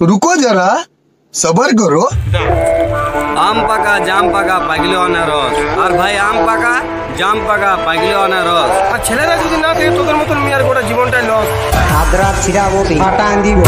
रुको जरा सबर करो আম পাকা জাম পাকা পাগলেও না রস আর ভাই আম পাকা জাম পাকা পাগলেও না রস আর ছেলেরা যদি না থাকে তোদের মতন মিয়ার গোটা জীবনটাই লস আদ্রা ছিড়াবো কাটা আন দিব